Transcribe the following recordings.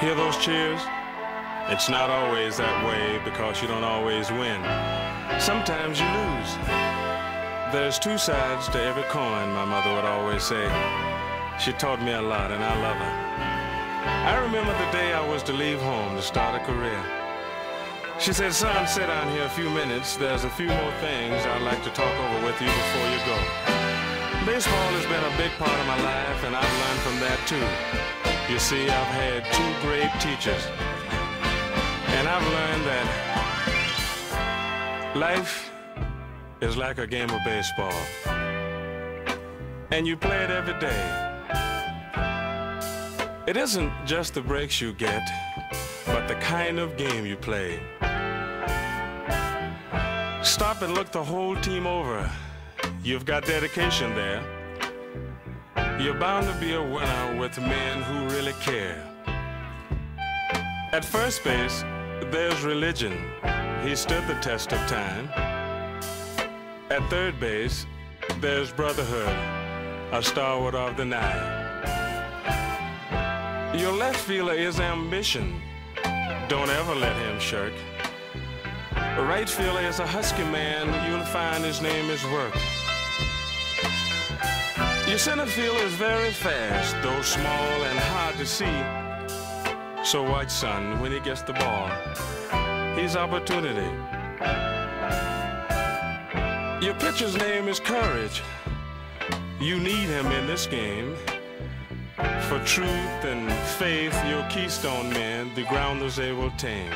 Hear those cheers? It's not always that way because you don't always win. Sometimes you lose. There's two sides to every coin, my mother would always say. She taught me a lot and I love her. I remember the day I was to leave home to start a career. She said, son, sit down here a few minutes. There's a few more things I'd like to talk over with you before you go. Baseball has been a big part of my life and I've learned from that too. You see, I've had two great teachers. And I've learned that life is like a game of baseball. And you play it every day. It isn't just the breaks you get, but the kind of game you play. Stop and look the whole team over. You've got dedication there. You're bound to be a winner with men who really care. At first base, there's religion. He stood the test of time. At third base, there's brotherhood, a stalwart of the nine. Your left fielder is ambition. Don't ever let him shirk. Right fielder is a husky man. You'll find his name is work. Your center field is very fast, though small and hard to see. So watch, son, when he gets the ball, he's opportunity. Your pitcher's name is courage. You need him in this game. For truth and faith, your keystone men, the grounders they will tame.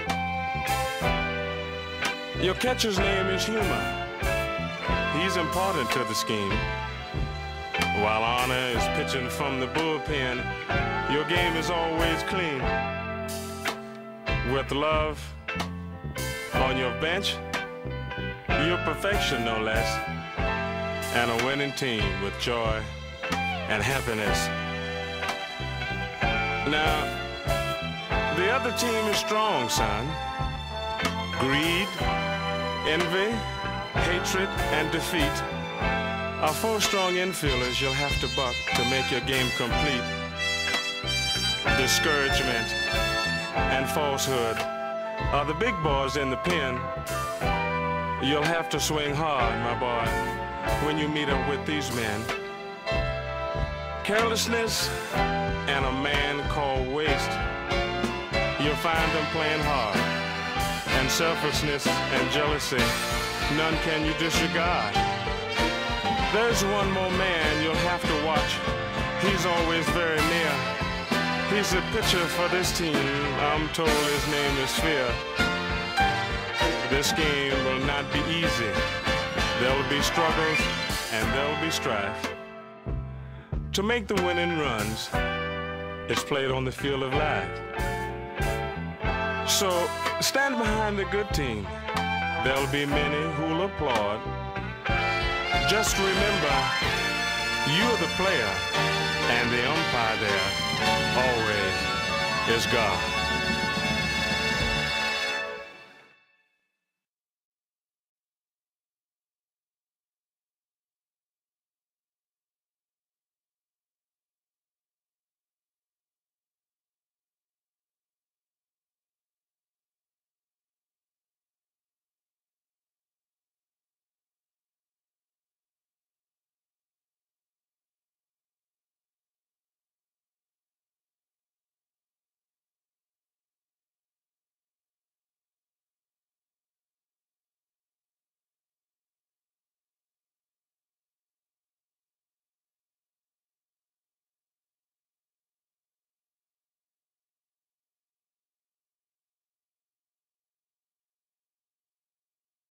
Your catcher's name is humor. He's important to the scheme. While honor is pitching from the bullpen, your game is always clean. With love on your bench, you're perfection no less, and a winning team with joy and happiness. Now, the other team is strong, son. Greed, envy, hatred, and defeat are four strong infielders you'll have to buck to make your game complete. Discouragement and falsehood are the big boys in the pen. You'll have to swing hard, my boy, when you meet up with these men. Carelessness and a man called waste. You'll find them playing hard. And selfishness and jealousy, none can you disregard. There's one more man you'll have to watch. He's always very near. He's the pitcher for this team. I'm told his name is Fear. This game will not be easy. There'll be struggles and there'll be strife. To make the winning runs, it's played on the field of life. So stand behind the good team. There'll be many who'll applaud. Just remember, you're the player, and the umpire there always is God.